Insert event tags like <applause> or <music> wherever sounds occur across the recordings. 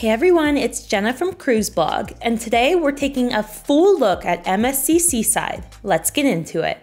Hey everyone, it's Jenna from Cruise Blog, and today we're taking a full look at MSC Seaside. Let's get into it.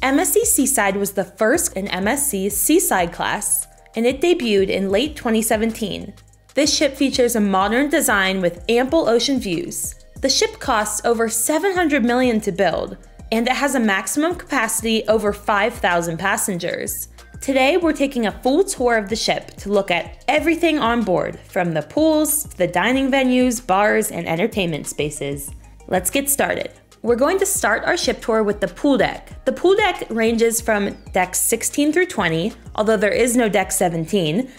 MSC Seaside was the first in MSC's Seaside class, and it debuted in late 2017. This ship features a modern design with ample ocean views. The ship costs over 700 million to build, and it has a maximum capacity over 5,000 passengers. Today, we're taking a full tour of the ship to look at everything on board, from the pools to the dining venues, bars, and entertainment spaces. Let's get started. We're going to start our ship tour with the pool deck. The pool deck ranges from decks 16 through 20, although there is no deck 17,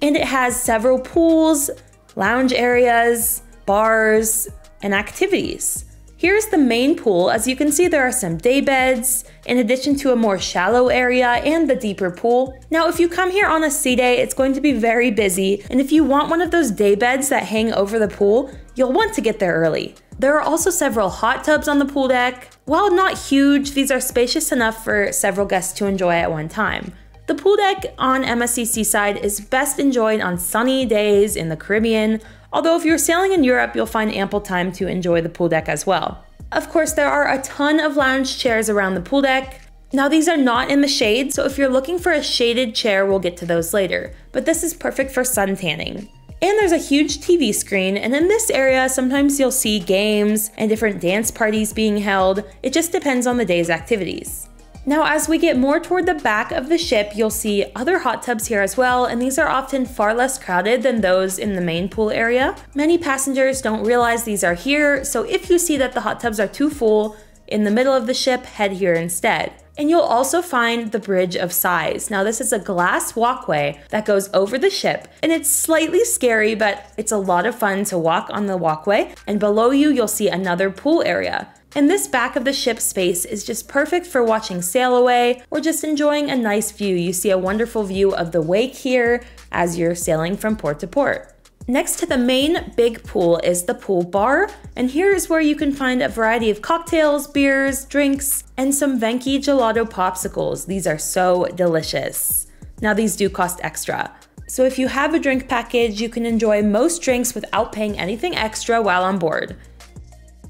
and it has several pools, lounge areas, bars, and activities. Here's the main pool. As you can see, there are some day beds, in addition to a more shallow area and the deeper pool. Now, if you come here on a sea day, it's going to be very busy, and if you want one of those day beds that hang over the pool, you'll want to get there early. There are also several hot tubs on the pool deck. While not huge, these are spacious enough for several guests to enjoy at one time. The pool deck on MSC Seaside is best enjoyed on sunny days in the Caribbean although if you're sailing in Europe, you'll find ample time to enjoy the pool deck as well. Of course, there are a ton of lounge chairs around the pool deck. Now these are not in the shade, so if you're looking for a shaded chair, we'll get to those later, but this is perfect for sun tanning. And there's a huge TV screen, and in this area, sometimes you'll see games and different dance parties being held. It just depends on the day's activities. Now as we get more toward the back of the ship, you'll see other hot tubs here as well, and these are often far less crowded than those in the main pool area. Many passengers don't realize these are here, so if you see that the hot tubs are too full in the middle of the ship, head here instead. And you'll also find the Bridge of Sighs. Now, this is a glass walkway that goes over the ship, and it's slightly scary, but it's a lot of fun to walk on the walkway. And below you, you'll see another pool area. And this back of the ship space is just perfect for watching sail away or just enjoying a nice view. You see a wonderful view of the wake here as you're sailing from port to port. Next to the main big pool is the pool bar, and here is where you can find a variety of cocktails, beers, drinks, and some Venchi gelato popsicles. These are so delicious. Now these do cost extra. So if you have a drink package, you can enjoy most drinks without paying anything extra while on board.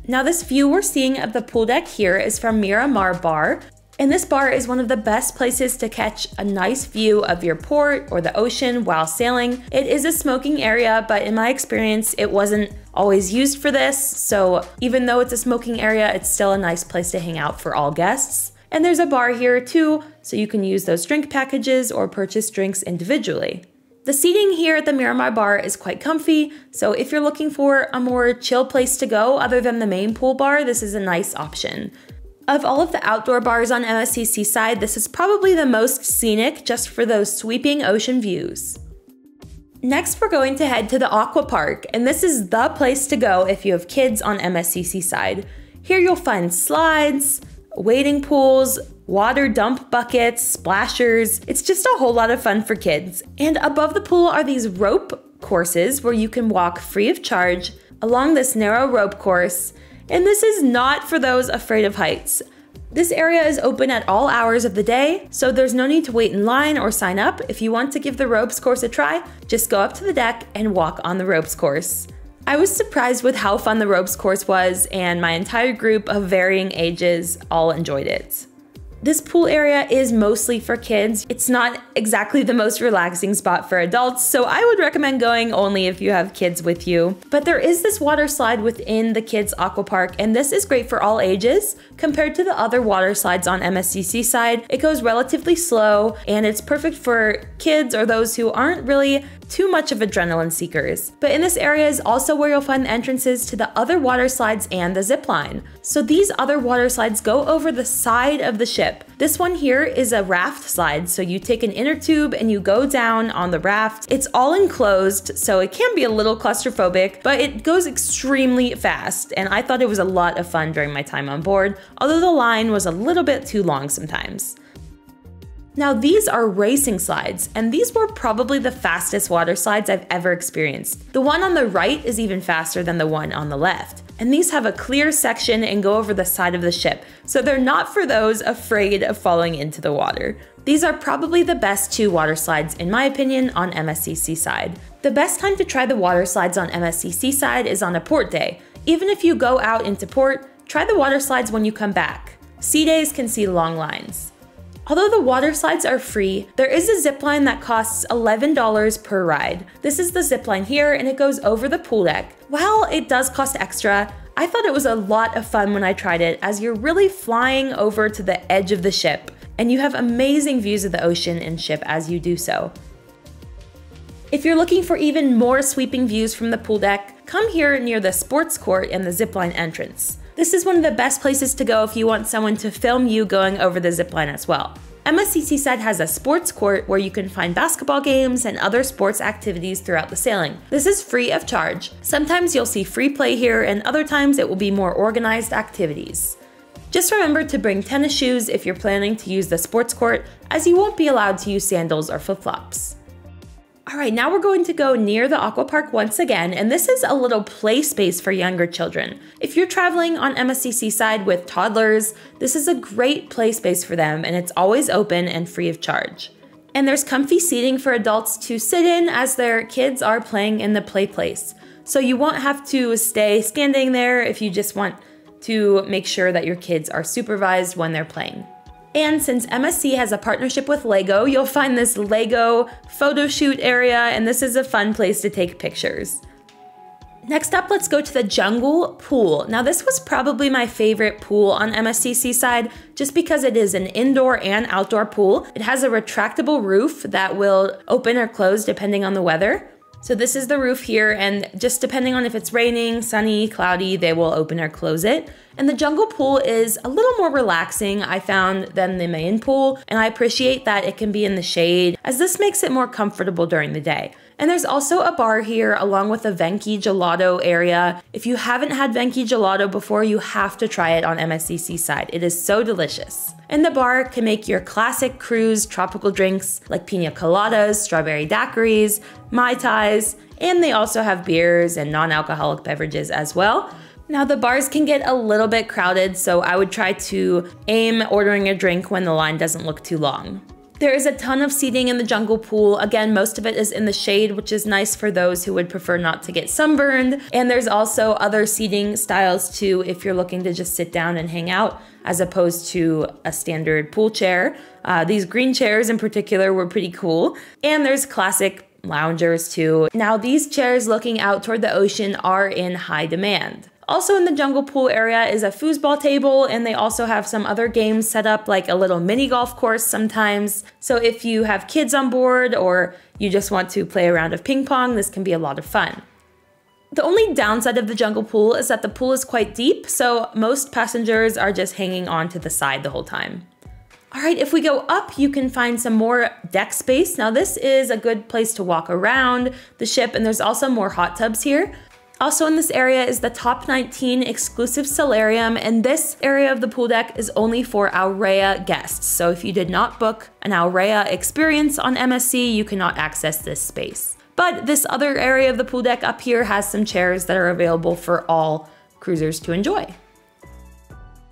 Now this view we're seeing of the pool deck here is from Miramar Bar, and this bar is one of the best places to catch a nice view of your port or the ocean while sailing. It is a smoking area, but in my experience, it wasn't always used for this, so even though it's a smoking area, it's still a nice place to hang out for all guests. And there's a bar here too, so you can use those drink packages or purchase drinks individually. The seating here at the Miramar Bar is quite comfy, so if you're looking for a more chill place to go other than the main pool bar, this is a nice option. Of all of the outdoor bars on MSC Seaside, this is probably the most scenic just for those sweeping ocean views. Next, we're going to head to the Aqua Park, and this is the place to go if you have kids on MSC Seaside. Here you'll find slides, wading pools, water dump buckets, splashers. It's just a whole lot of fun for kids. And above the pool are these rope courses where you can walk free of charge along this narrow rope course. And this is not for those afraid of heights. This area is open at all hours of the day, so there's no need to wait in line or sign up. If you want to give the ropes course a try, just go up to the deck and walk on the ropes course. I was surprised with how fun the ropes course was, and my entire group of varying ages all enjoyed it. This pool area is mostly for kids. It's not exactly the most relaxing spot for adults, so I would recommend going only if you have kids with you. But there is this water slide within the kids aqua park, and this is great for all ages. Compared to the other water slides on MSC side, it goes relatively slow, and it's perfect for kids or those who aren't really too much of adrenaline seekers. But in this area is also where you'll find the entrances to the other water slides and the zip line. So these other water slides go over the side of the ship. This one here is a raft slide, so you take an inner tube and you go down on the raft. It's all enclosed, so it can be a little claustrophobic, but it goes extremely fast, and I thought it was a lot of fun during my time on board, although the line was a little bit too long sometimes. Now these are racing slides, and these were probably the fastest water slides I've ever experienced. The one on the right is even faster than the one on the left. And these have a clear section and go over the side of the ship, so they're not for those afraid of falling into the water. These are probably the best two water slides, in my opinion, on MSC Seaside. The best time to try the water slides on MSC Seaside is on a port day. Even if you go out into port, try the water slides when you come back. Sea days can see long lines. Although the water slides are free, there is a zip line that costs $11 per ride. This is the zip line here and it goes over the pool deck. While it does cost extra, I thought it was a lot of fun when I tried it as you're really flying over to the edge of the ship and you have amazing views of the ocean and ship as you do so. If you're looking for even more sweeping views from the pool deck, come here near the sports court and the zipline entrance. This is one of the best places to go if you want someone to film you going over the zipline as well. MSC Seaside has a sports court where you can find basketball games and other sports activities throughout the sailing. This is free of charge. Sometimes you'll see free play here, and other times it will be more organized activities. Just remember to bring tennis shoes if you're planning to use the sports court, as you won't be allowed to use sandals or flip flops. All right, now we're going to go near the aqua park once again, and this is a little play space for younger children. If you're traveling on MSC Seaside with toddlers, this is a great play space for them, and it's always open and free of charge. And there's comfy seating for adults to sit in as their kids are playing in the play place. So you won't have to stay standing there if you just want to make sure that your kids are supervised when they're playing. And since MSC has a partnership with LEGO, you'll find this LEGO photo shoot area, and this is a fun place to take pictures. Next up, let's go to the Jungle Pool. Now, this was probably my favorite pool on MSC Seaside just because it is an indoor and outdoor pool. It has a retractable roof that will open or close depending on the weather. So this is the roof here, and just depending on if it's raining, sunny, cloudy, they will open or close it. And the jungle pool is a little more relaxing, I found, than the main pool, and I appreciate that it can be in the shade, as this makes it more comfortable during the day. And there's also a bar here along with a Venchi gelato area. If you haven't had Venchi gelato before, you have to try it on MSC Seaside. It is so delicious. And the bar can make your classic cruise tropical drinks like pina coladas, strawberry daiquiris, mai tais, and they also have beers and non-alcoholic beverages as well. Now the bars can get a little bit crowded, so I would try to aim ordering a drink when the line doesn't look too long. There is a ton of seating in the jungle pool. Again, most of it is in the shade, which is nice for those who would prefer not to get sunburned. And there's also other seating styles too if you're looking to just sit down and hang out as opposed to a standard pool chair. Uh, these green chairs in particular were pretty cool. And there's classic loungers too. Now, these chairs looking out toward the ocean are in high demand. Also in the jungle pool area is a foosball table and they also have some other games set up like a little mini golf course sometimes. So if you have kids on board or you just want to play a round of ping pong, this can be a lot of fun. The only downside of the jungle pool is that the pool is quite deep, so most passengers are just hanging on to the side the whole time. All right, if we go up, you can find some more deck space. Now this is a good place to walk around the ship and there's also more hot tubs here. Also in this area is the top 19 exclusive solarium, and this area of the pool deck is only for Aurea guests. So if you did not book an Aurea experience on MSC, you cannot access this space. But this other area of the pool deck up here has some chairs that are available for all cruisers to enjoy.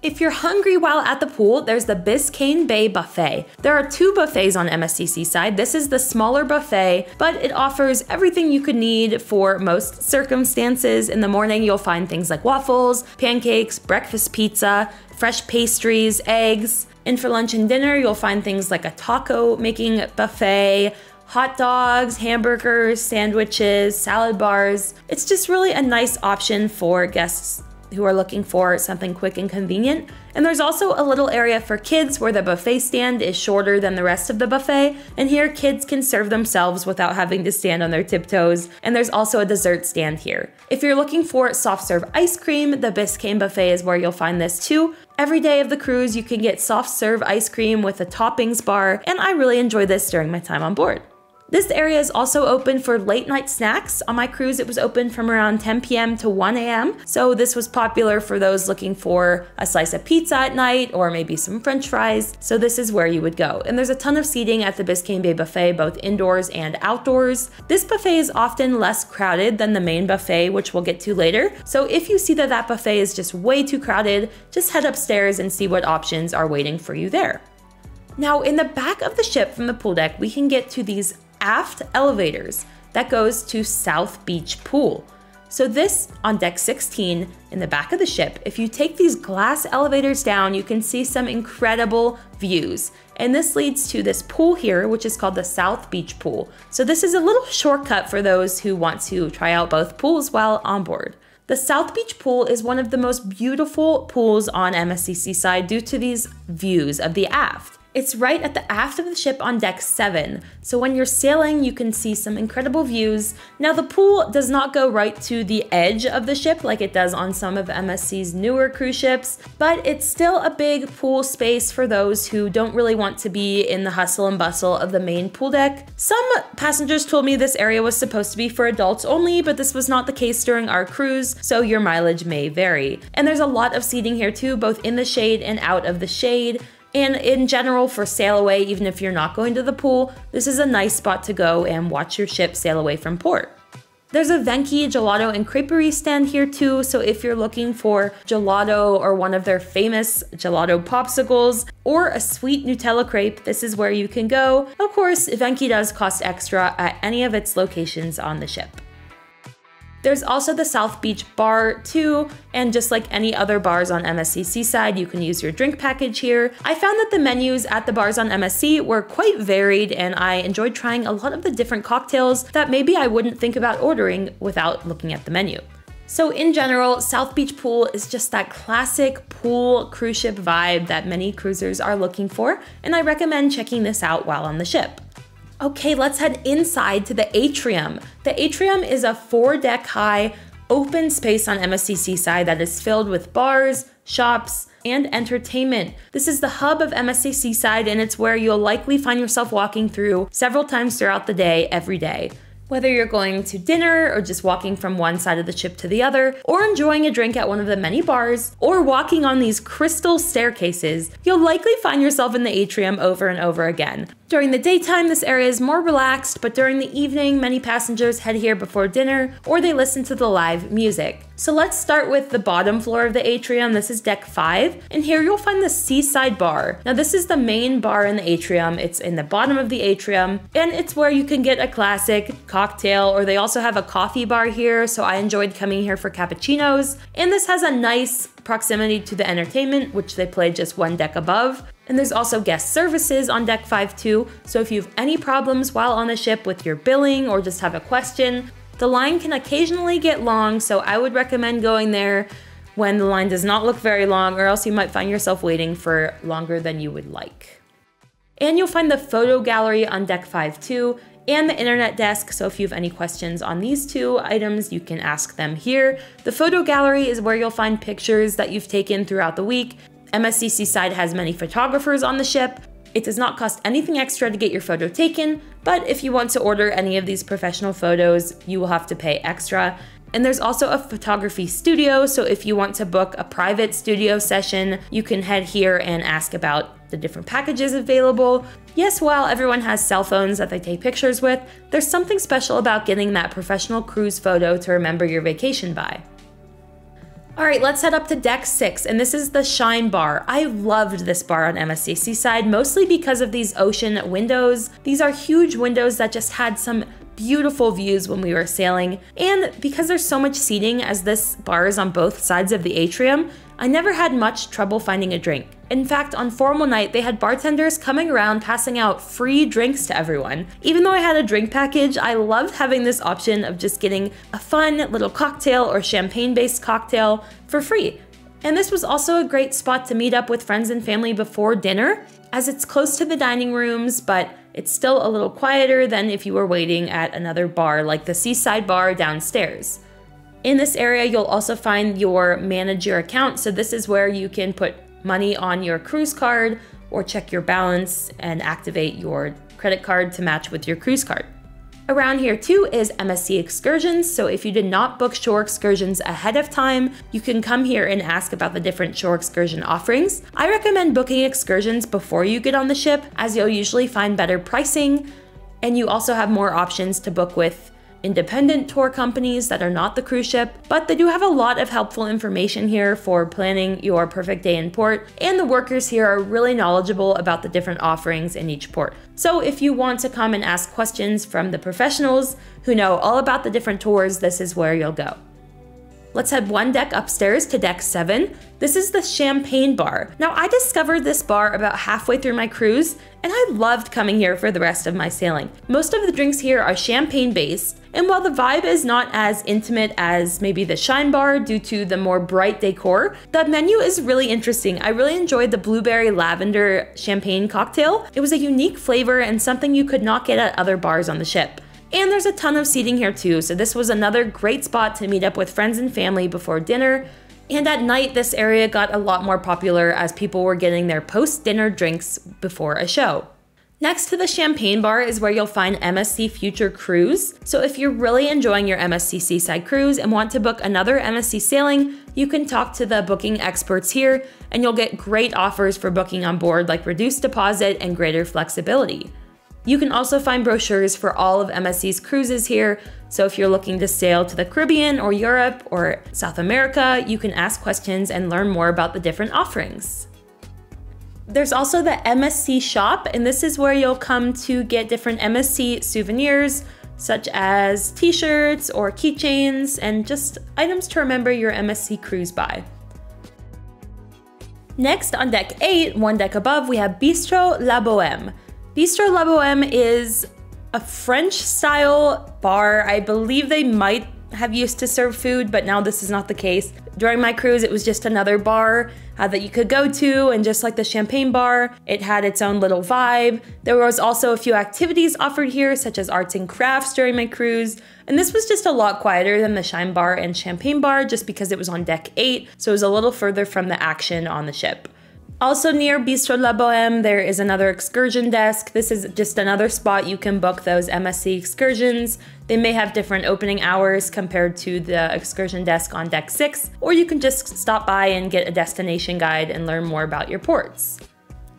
If you're hungry while at the pool, there's the Biscayne Bay Buffet. There are two buffets on MSC Seaside. This is the smaller buffet, but it offers everything you could need for most circumstances. In the morning, you'll find things like waffles, pancakes, breakfast pizza, fresh pastries, eggs. And for lunch and dinner, you'll find things like a taco making buffet, hot dogs, hamburgers, sandwiches, salad bars. It's just really a nice option for guests who are looking for something quick and convenient. And there's also a little area for kids where the buffet stand is shorter than the rest of the buffet, and here kids can serve themselves without having to stand on their tiptoes. And there's also a dessert stand here. If you're looking for soft serve ice cream, the Biscayne buffet is where you'll find this too. Every day of the cruise, you can get soft serve ice cream with a toppings bar, and I really enjoy this during my time on board. This area is also open for late night snacks. On my cruise, it was open from around 10 p.m. to 1 a.m. So this was popular for those looking for a slice of pizza at night or maybe some french fries. So this is where you would go. And there's a ton of seating at the Biscayne Bay Buffet, both indoors and outdoors. This buffet is often less crowded than the main buffet, which we'll get to later. So if you see that that buffet is just way too crowded, just head upstairs and see what options are waiting for you there. Now, in the back of the ship from the pool deck, we can get to these aft elevators that goes to South Beach Pool. So this on deck 16 in the back of the ship, if you take these glass elevators down, you can see some incredible views. And this leads to this pool here, which is called the South Beach Pool. So this is a little shortcut for those who want to try out both pools while on board. The South Beach Pool is one of the most beautiful pools on MSC Seaside due to these views of the aft. It's right at the aft of the ship on deck 7, so when you're sailing, you can see some incredible views. Now, the pool does not go right to the edge of the ship like it does on some of MSC's newer cruise ships, but it's still a big pool space for those who don't really want to be in the hustle and bustle of the main pool deck. Some passengers told me this area was supposed to be for adults only, but this was not the case during our cruise, so your mileage may vary. And there's a lot of seating here too, both in the shade and out of the shade. And in general, for sail away, even if you're not going to the pool, this is a nice spot to go and watch your ship sail away from port. There's a Venchi gelato and creperie stand here too, so if you're looking for gelato or one of their famous gelato popsicles or a sweet Nutella crepe, this is where you can go. Of course, Venchi does cost extra at any of its locations on the ship. There's also the South Beach Bar too, and just like any other bars on MSC Seaside, you can use your drink package here. I found that the menus at the bars on MSC were quite varied and I enjoyed trying a lot of the different cocktails that maybe I wouldn't think about ordering without looking at the menu. So in general, South Beach Pool is just that classic pool cruise ship vibe that many cruisers are looking for, and I recommend checking this out while on the ship. Okay, let's head inside to the atrium. The atrium is a four deck high open space on MSC Seaside that is filled with bars, shops, and entertainment. This is the hub of MSC Seaside and it's where you'll likely find yourself walking through several times throughout the day, every day. Whether you're going to dinner or just walking from one side of the ship to the other, or enjoying a drink at one of the many bars, or walking on these crystal staircases, you'll likely find yourself in the atrium over and over again. During the daytime, this area is more relaxed, but during the evening, many passengers head here before dinner or they listen to the live music. So let's start with the bottom floor of the atrium. This is deck five, and here you'll find the Seaside Bar. Now, this is the main bar in the atrium. It's in the bottom of the atrium, and it's where you can get a classic cocktail, or they also have a coffee bar here. So I enjoyed coming here for cappuccinos, and this has a nice proximity to the entertainment, which they play just one deck above. And there's also guest services on deck 5 too, so if you have any problems while on the ship with your billing or just have a question, the line can occasionally get long, so I would recommend going there when the line does not look very long, or else you might find yourself waiting for longer than you would like. And you'll find the photo gallery on deck 5 too, and the internet desk. So if you have any questions on these two items, you can ask them here. The photo gallery is where you'll find pictures that you've taken throughout the week. MSC Seaside has many photographers on the ship, it does not cost anything extra to get your photo taken, but if you want to order any of these professional photos, you will have to pay extra. And there's also a photography studio, so if you want to book a private studio session, you can head here and ask about the different packages available. Yes, while everyone has cell phones that they take pictures with, there's something special about getting that professional cruise photo to remember your vacation by. All right, let's head up to deck six, and this is the Shine Bar. I loved this bar on MSC Seaside, mostly because of these ocean windows. These are huge windows that just had some beautiful views when we were sailing, and because there's so much seating as this bar is on both sides of the atrium, I never had much trouble finding a drink. In fact, on formal night, they had bartenders coming around passing out free drinks to everyone. Even though I had a drink package, I loved having this option of just getting a fun little cocktail or champagne based cocktail for free. And this was also a great spot to meet up with friends and family before dinner, as it's close to the dining rooms, but it's still a little quieter than if you were waiting at another bar like the Seaside Bar downstairs. In this area, you'll also find your manage your account. So this is where you can put money on your cruise card or check your balance and activate your credit card to match with your cruise card. Around here too is MSC excursions, so if you did not book shore excursions ahead of time, you can come here and ask about the different shore excursion offerings. I recommend booking excursions before you get on the ship as you'll usually find better pricing and you also have more options to book with independent tour companies that are not the cruise ship, but they do have a lot of helpful information here for planning your perfect day in port, and the workers here are really knowledgeable about the different offerings in each port. So if you want to come and ask questions from the professionals who know all about the different tours, this is where you'll go. Let's head one deck upstairs to deck 7. This is the Champagne Bar. Now, I discovered this bar about halfway through my cruise, and I loved coming here for the rest of my sailing. Most of the drinks here are champagne based, and while the vibe is not as intimate as maybe the Shine Bar due to the more bright decor, the menu is really interesting. I really enjoyed the blueberry lavender champagne cocktail. It was a unique flavor and something you could not get at other bars on the ship. And there's a ton of seating here too, so this was another great spot to meet up with friends and family before dinner. And at night, this area got a lot more popular as people were getting their post dinner drinks before a show. Next to the champagne bar is where you'll find MSC Future Cruise. So if you're really enjoying your MSC Seaside Cruise and want to book another MSC sailing, you can talk to the booking experts here and you'll get great offers for booking on board like reduced deposit and greater flexibility. You can also find brochures for all of MSC's cruises here, so if you're looking to sail to the Caribbean or Europe or South America, you can ask questions and learn more about the different offerings. There's also the MSC shop, and this is where you'll come to get different MSC souvenirs, such as t-shirts or keychains, and just items to remember your MSC cruise by. Next, on deck 8, one deck above, we have Bistro La Boheme. Bistro La Boheme is a French style bar. I believe they might have used to serve food, but now this is not the case. During my cruise, it was just another bar uh, that you could go to, and just like the champagne bar, it had its own little vibe. There was also a few activities offered here, such as arts and crafts during my cruise, and this was just a lot quieter than the Shine Bar and Champagne Bar just because it was on deck 8, so it was a little further from the action on the ship. Also near Bistro La Boheme, there is another excursion desk. This is just another spot you can book those MSC excursions. They may have different opening hours compared to the excursion desk on deck 6, or you can just stop by and get a destination guide and learn more about your ports.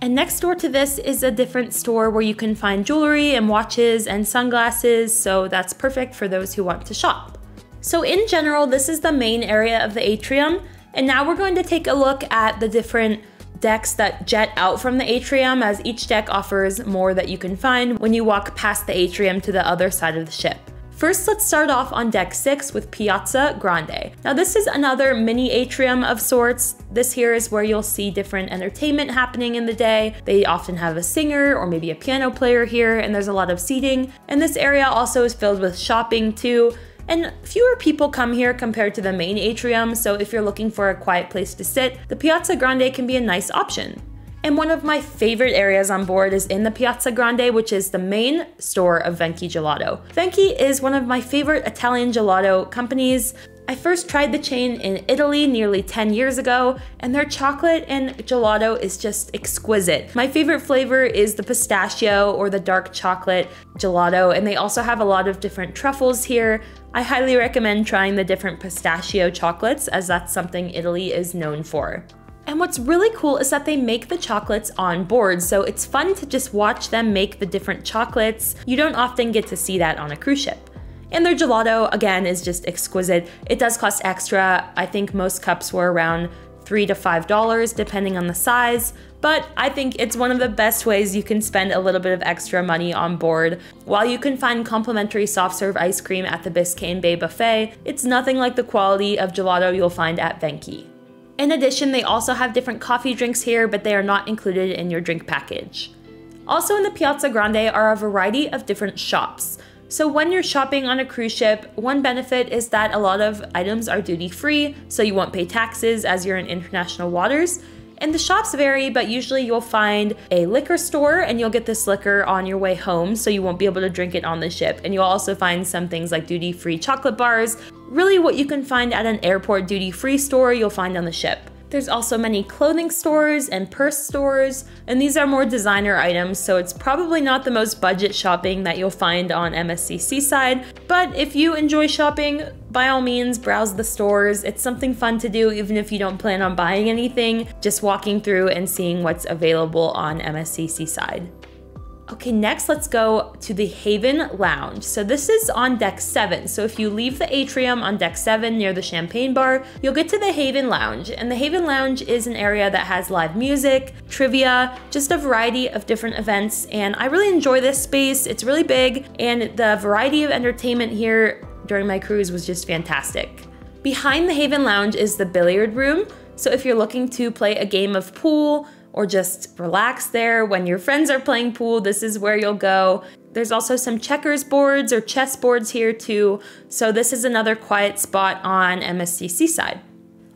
And next door to this is a different store where you can find jewelry and watches and sunglasses, so that's perfect for those who want to shop. So in general, this is the main area of the atrium, and now we're going to take a look at the different decks that jet out from the atrium as each deck offers more that you can find when you walk past the atrium to the other side of the ship. First, let's start off on deck 6 with Piazza Grande. Now this is another mini atrium of sorts. This here is where you'll see different entertainment happening in the day. They often have a singer or maybe a piano player here and there's a lot of seating. And this area also is filled with shopping too, and fewer people come here compared to the main atrium, so if you're looking for a quiet place to sit, the Piazza Grande can be a nice option. And one of my favorite areas on board is in the Piazza Grande, which is the main store of Venchi Gelato. Venchi is one of my favorite Italian gelato companies. I first tried the chain in Italy nearly 10 years ago, and their chocolate and gelato is just exquisite. My favorite flavor is the pistachio or the dark chocolate gelato, and they also have a lot of different truffles here. I highly recommend trying the different pistachio chocolates, as that's something Italy is known for. And what's really cool is that they make the chocolates on board, so it's fun to just watch them make the different chocolates. You don't often get to see that on a cruise ship. And their gelato, again, is just exquisite. It does cost extra. I think most cups were around three to five dollars depending on the size, but I think it's one of the best ways you can spend a little bit of extra money on board. While you can find complimentary soft serve ice cream at the Biscayne Bay Buffet, it's nothing like the quality of gelato you'll find at Venchi. In addition, they also have different coffee drinks here, but they are not included in your drink package. Also in the Piazza Grande are a variety of different shops. So when you're shopping on a cruise ship, one benefit is that a lot of items are duty free, so you won't pay taxes as you're in international waters. And the shops vary, but usually you'll find a liquor store and you'll get this liquor on your way home, so you won't be able to drink it on the ship. And you'll also find some things like duty free chocolate bars. Really, what you can find at an airport duty free store, you'll find on the ship. There's also many clothing stores and purse stores, and these are more designer items, so it's probably not the most budget shopping that you'll find on MSC Seaside. But if you enjoy shopping, by all means, browse the stores. It's something fun to do, even if you don't plan on buying anything, just walking through and seeing what's available on MSC Seaside. Okay, next let's go to the Haven Lounge. So this is on deck seven. So if you leave the atrium on deck seven near the champagne bar, you'll get to the Haven Lounge. And the Haven Lounge is an area that has live music, trivia, just a variety of different events. And I really enjoy this space. It's really big and the variety of entertainment here during my cruise was just fantastic. Behind the Haven Lounge is the billiard room. So if you're looking to play a game of pool, or just relax there when your friends are playing pool. This is where you'll go. There's also some checkers boards or chess boards here too, so this is another quiet spot on MSC Seaside.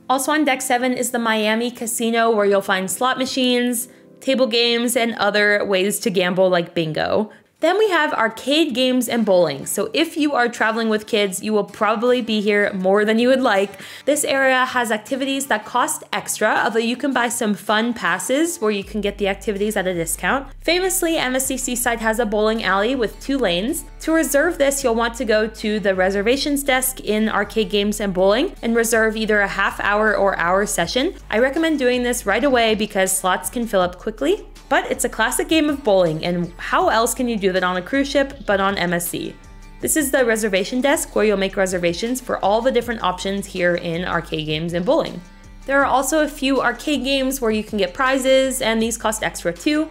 Also on deck 7 is the Miami Casino where you'll find slot machines, table games, and other ways to gamble like bingo. Then we have arcade games and bowling. So if you are traveling with kids, you will probably be here more than you would like. This area has activities that cost extra, although you can buy some fun passes where you can get the activities at a discount. Famously, MSC Seaside has a bowling alley with two lanes. To reserve this, you'll want to go to the reservations desk in arcade games and bowling and reserve either a half hour or hour session. I recommend doing this right away because slots can fill up quickly. But it's a classic game of bowling, and how else can you do that on a cruise ship but on MSC? This is the reservation desk where you'll make reservations for all the different options here in arcade games and bowling. There are also a few arcade games where you can get prizes, and these cost extra too.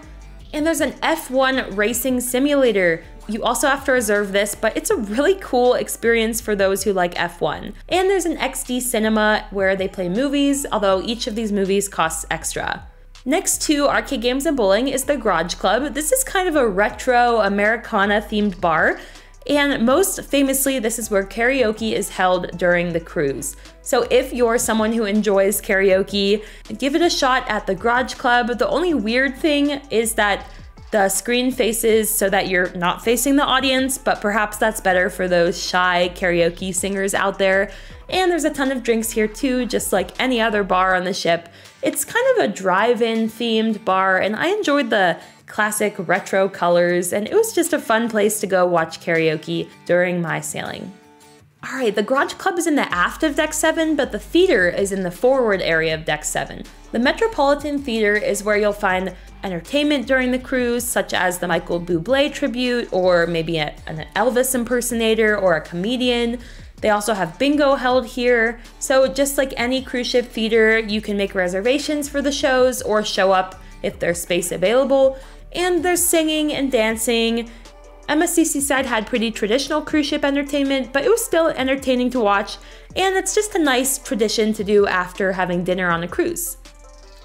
And there's an F1 racing simulator. You also have to reserve this, but it's a really cool experience for those who like F1. And there's an XD cinema where they play movies, although each of these movies costs extra. Next to arcade games and bowling is the Garage Club. This is kind of a retro Americana themed bar. And most famously, this is where karaoke is held during the cruise. So if you're someone who enjoys karaoke, give it a shot at the Garage Club. The only weird thing is that the screen faces so that you're not facing the audience, but perhaps that's better for those shy karaoke singers out there. And there's a ton of drinks here too, just like any other bar on the ship. It's kind of a drive-in themed bar and I enjoyed the classic retro colors and it was just a fun place to go watch karaoke during my sailing. All right, the Garage Club is in the aft of Deck 7, but the theater is in the forward area of Deck 7. The Metropolitan Theater is where you'll find entertainment during the cruise, such as the Michael Bublé tribute, or maybe a, an Elvis impersonator or a comedian. They also have bingo held here. So just like any cruise ship feeder, you can make reservations for the shows or show up if there's space available. And there's singing and dancing. MSC Seaside had pretty traditional cruise ship entertainment, but it was still entertaining to watch, and it's just a nice tradition to do after having dinner on a cruise.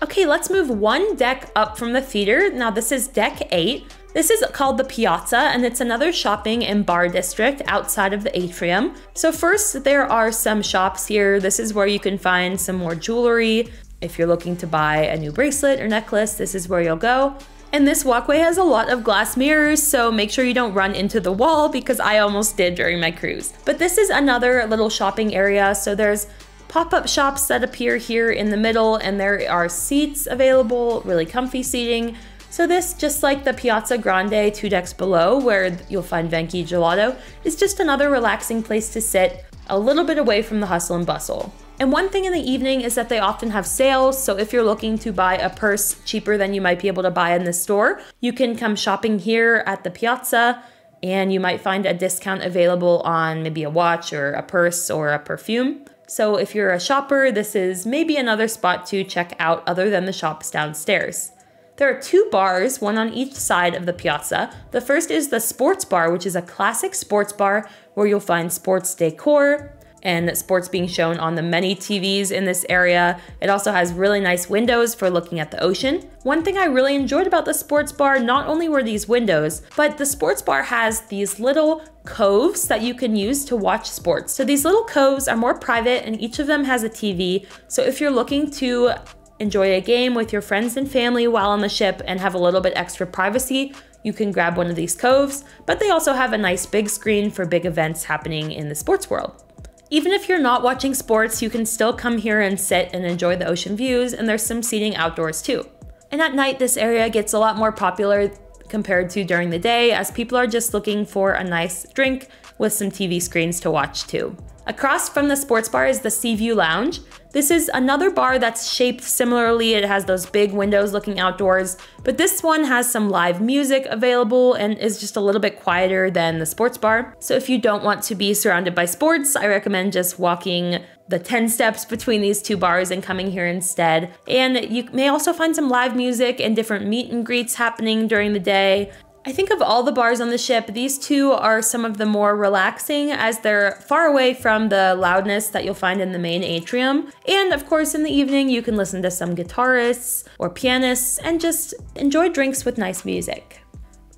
Okay, let's move one deck up from the feeder. Now this is deck 8. This is called the Piazza, and it's another shopping and bar district outside of the atrium. So first, there are some shops here. This is where you can find some more jewelry. If you're looking to buy a new bracelet or necklace, this is where you'll go. And this walkway has a lot of glass mirrors, so make sure you don't run into the wall because I almost did during my cruise. But this is another little shopping area, so there's pop-up shops that appear here in the middle and there are seats available, really comfy seating. So this, just like the Piazza Grande two decks below, where you'll find Venchi Gelato, is just another relaxing place to sit, a little bit away from the hustle and bustle. And one thing in the evening is that they often have sales, so if you're looking to buy a purse cheaper than you might be able to buy in the store, you can come shopping here at the Piazza and you might find a discount available on maybe a watch or a purse or a perfume. So if you're a shopper, this is maybe another spot to check out other than the shops downstairs. There are two bars, one on each side of the piazza. The first is the sports bar, which is a classic sports bar where you'll find sports decor and sports being shown on the many TVs in this area. It also has really nice windows for looking at the ocean. One thing I really enjoyed about the sports bar, not only were these windows, but the sports bar has these little coves that you can use to watch sports. So these little coves are more private and each of them has a TV. So if you're looking to enjoy a game with your friends and family while on the ship, and have a little bit extra privacy, you can grab one of these coves, but they also have a nice big screen for big events happening in the sports world. Even if you're not watching sports, you can still come here and sit and enjoy the ocean views, and there's some seating outdoors too. And at night, this area gets a lot more popular compared to during the day, as people are just looking for a nice drink with some TV screens to watch too. Across from the sports bar is the Seaview Lounge. This is another bar that's shaped similarly. It has those big windows looking outdoors, but this one has some live music available and is just a little bit quieter than the sports bar. So if you don't want to be surrounded by sports, I recommend just walking the 10 steps between these two bars and coming here instead. And you may also find some live music and different meet and greets happening during the day. I think of all the bars on the ship, these two are some of the more relaxing as they're far away from the loudness that you'll find in the main atrium. And of course, in the evening, you can listen to some guitarists or pianists and just enjoy drinks with nice music.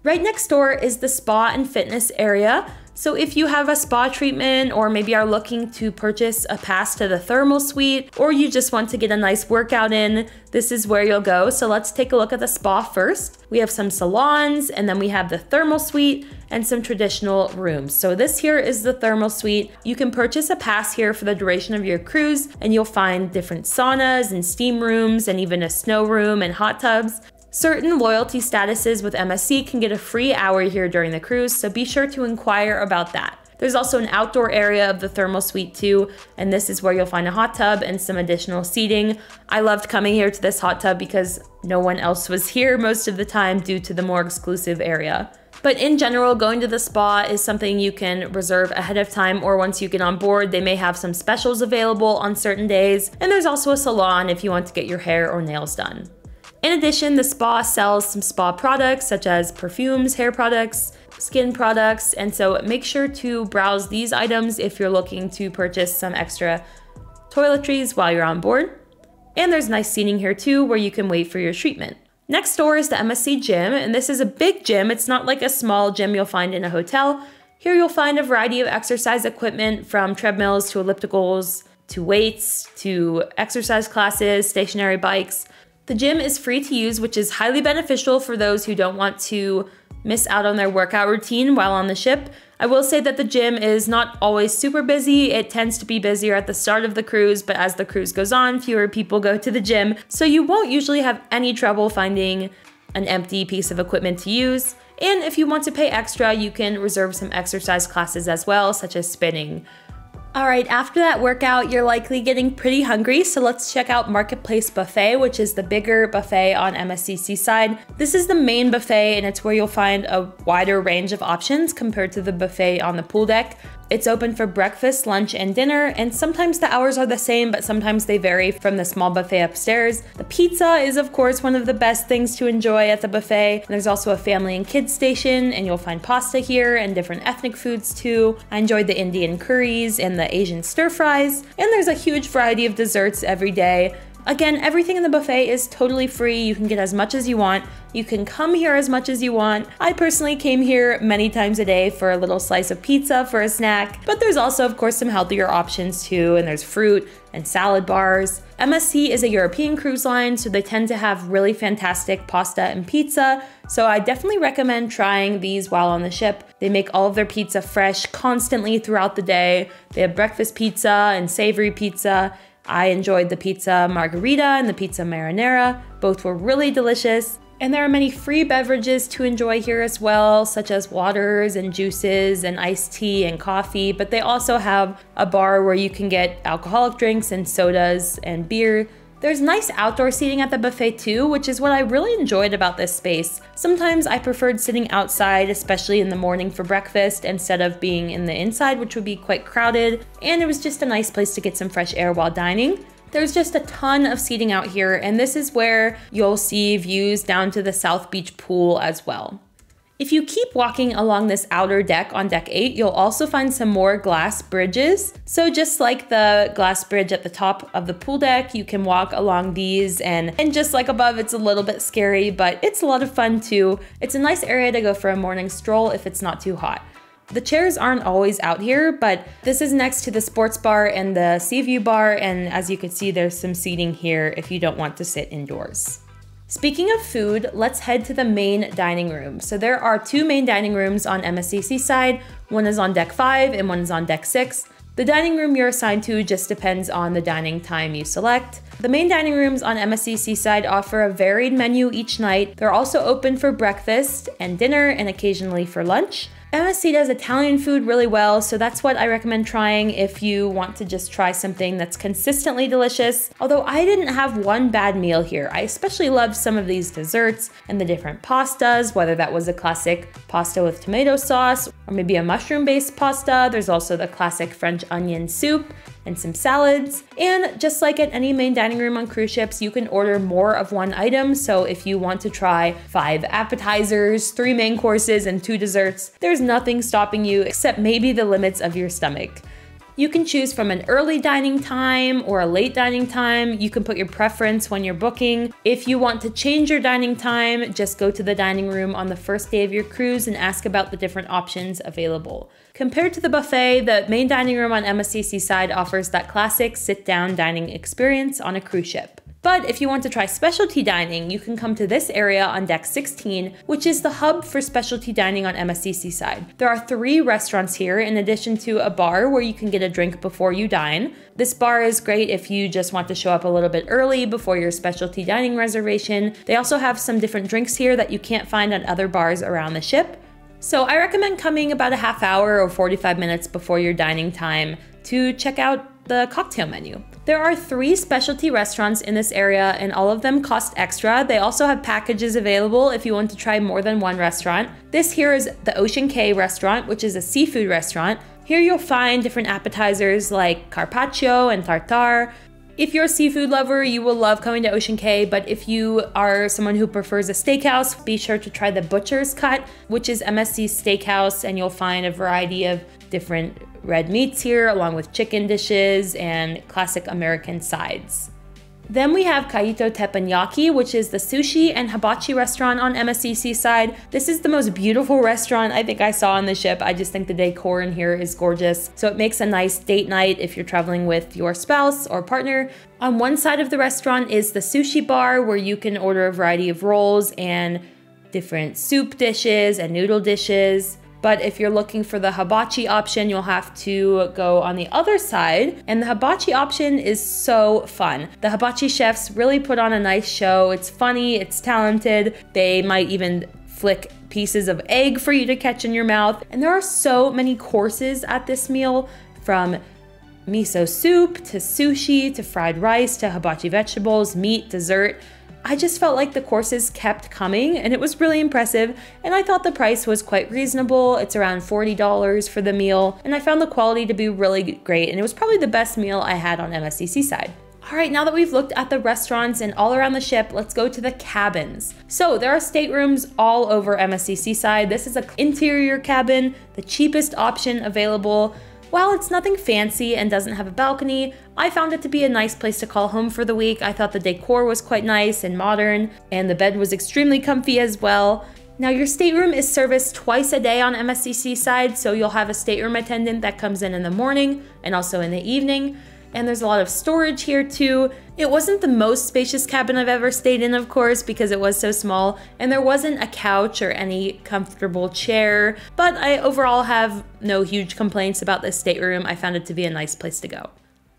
Right next door is the spa and fitness area, so if you have a spa treatment or maybe are looking to purchase a pass to the thermal suite or you just want to get a nice workout in, this is where you'll go. So let's take a look at the spa first. We have some salons and then we have the thermal suite and some traditional rooms. So this here is the thermal suite. You can purchase a pass here for the duration of your cruise and you'll find different saunas and steam rooms and even a snow room and hot tubs. Certain loyalty statuses with MSC can get a free hour here during the cruise, so be sure to inquire about that. There's also an outdoor area of the thermal suite too, and this is where you'll find a hot tub and some additional seating. I loved coming here to this hot tub because no one else was <laughs> here most of the time due to the more exclusive area. But in general, going to the spa is something you can reserve ahead of time or once you get on board. They may have some specials available on certain days. And there's also a salon if you want to get your hair or nails done. In addition, the spa sells some spa products such as perfumes, hair products, skin products, and so make sure to browse these items if you're looking to purchase some extra toiletries while you're on board. And there's nice seating here too where you can wait for your treatment. Next door is the MSC gym, and this is a big gym. It's not like a small gym you'll find in a hotel. Here you'll find a variety of exercise equipment from treadmills to ellipticals to weights to exercise classes, stationary bikes. The gym is free to use, which is highly beneficial for those who don't want to miss out on their workout routine while on the ship. I will say that the gym is not always super busy. It tends to be busier at the start of the cruise, but as the cruise goes on, fewer people go to the gym. So you won't usually have any trouble finding an empty piece of equipment to use. And if you want to pay extra, you can reserve some exercise classes as well, such as spinning. All right, after that workout, you're likely getting pretty hungry, so let's check out Marketplace Buffet, which is the bigger buffet on MSC side. This is the main buffet, and it's where you'll find a wider range of options compared to the buffet on the pool deck. It's open for breakfast, lunch, and dinner, and sometimes the hours are the same, but sometimes they vary from the small buffet upstairs. The pizza is, of course, one of the best things to enjoy at the buffet. There's also a family and kids station, and you'll find pasta here and different ethnic foods too. I enjoyed the Indian curries and the Asian stir fries, and there's a huge variety of desserts every day. Again, everything in the buffet is totally free. You can get as much as you want. You can come here as much as you want. I personally came here many times a day for a little slice of pizza for a snack, but there's also, of course, some healthier options too, and there's fruit and salad bars. MSC is a European cruise line, so they tend to have really fantastic pasta and pizza, so I definitely recommend trying these while on the ship. They make all of their pizza fresh constantly throughout the day. They have breakfast pizza and savory pizza, I enjoyed the pizza margherita and the pizza marinara. Both were really delicious. And there are many free beverages to enjoy here as well, such as waters and juices and iced tea and coffee. But they also have a bar where you can get alcoholic drinks and sodas and beer there's nice outdoor seating at the buffet too, which is what I really enjoyed about this space. Sometimes I preferred sitting outside, especially in the morning for breakfast, instead of being in the inside, which would be quite crowded, and it was just a nice place to get some fresh air while dining. There's just a ton of seating out here, and this is where you'll see views down to the South Beach pool as well. If you keep walking along this outer deck on deck 8, you'll also find some more glass bridges. So just like the glass bridge at the top of the pool deck, you can walk along these and, and just like above, it's a little bit scary, but it's a lot of fun too. It's a nice area to go for a morning stroll if it's not too hot. The chairs aren't always out here, but this is next to the sports bar and the sea view bar, and as you can see, there's some seating here if you don't want to sit indoors. Speaking of food, let's head to the main dining room. So there are two main dining rooms on MSC Seaside. One is on deck five and one is on deck six. The dining room you're assigned to just depends on the dining time you select. The main dining rooms on MSC Seaside offer a varied menu each night. They're also open for breakfast and dinner and occasionally for lunch. MSC does Italian food really well, so that's what I recommend trying if you want to just try something that's consistently delicious. Although I didn't have one bad meal here. I especially loved some of these desserts and the different pastas, whether that was a classic pasta with tomato sauce or maybe a mushroom based pasta. There's also the classic French onion soup and some salads. And just like at any main dining room on cruise ships, you can order more of one item. So if you want to try five appetizers, three main courses, and two desserts, there's nothing stopping you except maybe the limits of your stomach. You can choose from an early dining time or a late dining time. You can put your preference when you're booking. If you want to change your dining time, just go to the dining room on the first day of your cruise and ask about the different options available. Compared to the buffet, the main dining room on MSC Seaside offers that classic sit down dining experience on a cruise ship. But if you want to try specialty dining, you can come to this area on deck 16, which is the hub for specialty dining on MSC Seaside. There are three restaurants here, in addition to a bar where you can get a drink before you dine. This bar is great if you just want to show up a little bit early before your specialty dining reservation. They also have some different drinks here that you can't find at other bars around the ship. So I recommend coming about a half hour or 45 minutes before your dining time to check out the cocktail menu. There are three specialty restaurants in this area, and all of them cost extra. They also have packages available if you want to try more than one restaurant. This here is the Ocean Cay restaurant, which is a seafood restaurant. Here you'll find different appetizers like carpaccio and tartare. If you're a seafood lover, you will love coming to Ocean Cay, but if you are someone who prefers a steakhouse, be sure to try the Butcher's Cut, which is MSC's steakhouse, and you'll find a variety of different red meats here, along with chicken dishes and classic American sides. Then we have Kaito Teppanyaki, which is the sushi and hibachi restaurant on MSC Seaside. This is the most beautiful restaurant I think I saw on the ship. I just think the decor in here is gorgeous. So it makes a nice date night if you're traveling with your spouse or partner. On one side of the restaurant is the sushi bar where you can order a variety of rolls and different soup dishes and noodle dishes. But if you're looking for the hibachi option, you'll have to go on the other side. And the hibachi option is so fun. The hibachi chefs really put on a nice show. It's funny, it's talented. They might even flick pieces of egg for you to catch in your mouth. And there are so many courses at this meal from miso soup to sushi to fried rice to hibachi vegetables, meat, dessert. I just felt like the courses kept coming and it was really impressive and I thought the price was quite reasonable. It's around $40 for the meal and I found the quality to be really great and it was probably the best meal I had on MSC Seaside. All right, now that we've looked at the restaurants and all around the ship, let's go to the cabins. So there are staterooms all over MSC Seaside. This is an interior cabin, the cheapest option available. While it's nothing fancy and doesn't have a balcony, I found it to be a nice place to call home for the week. I thought the decor was quite nice and modern, and the bed was extremely comfy as well. Now, your stateroom is serviced twice a day on MSC Seaside, so you'll have a stateroom attendant that comes in in the morning and also in the evening and there's a lot of storage here too. It wasn't the most spacious cabin I've ever stayed in, of course, because it was so small, and there wasn't a couch or any comfortable chair, but I overall have no huge complaints about this stateroom. I found it to be a nice place to go.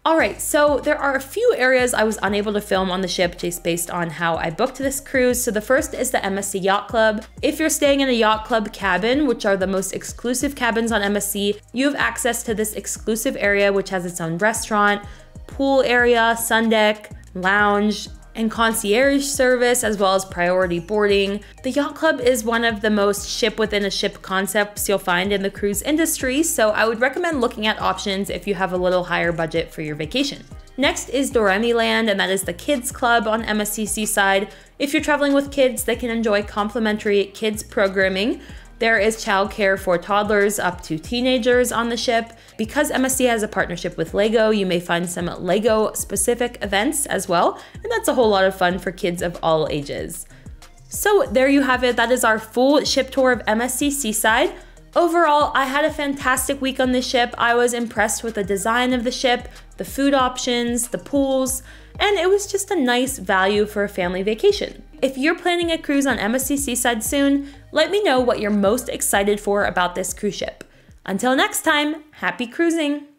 Alright, so there are a few areas I was unable to film on the ship just based on how I booked this cruise. So the first is the MSC Yacht Club. If you're staying in a Yacht Club cabin, which are the most exclusive cabins on MSC, you have access to this exclusive area which has its own restaurant, pool area, sun deck, lounge, and concierge service as well as priority boarding. The Yacht Club is one of the most ship within a ship concepts you'll find in the cruise industry, so I would recommend looking at options if you have a little higher budget for your vacation. Next is Doremi Land, and that is the Kids Club on MSC Seaside. If you're traveling with kids, they can enjoy complimentary kids programming. There is childcare for toddlers up to teenagers on the ship. Because MSC has a partnership with LEGO, you may find some LEGO specific events as well, and that's a whole lot of fun for kids of all ages. So there you have it. That is our full ship tour of MSC Seaside. Overall, I had a fantastic week on the ship. I was impressed with the design of the ship, the food options, the pools, and it was just a nice value for a family vacation. If you're planning a cruise on MSC Seaside soon, let me know what you're most excited for about this cruise ship. Until next time, happy cruising!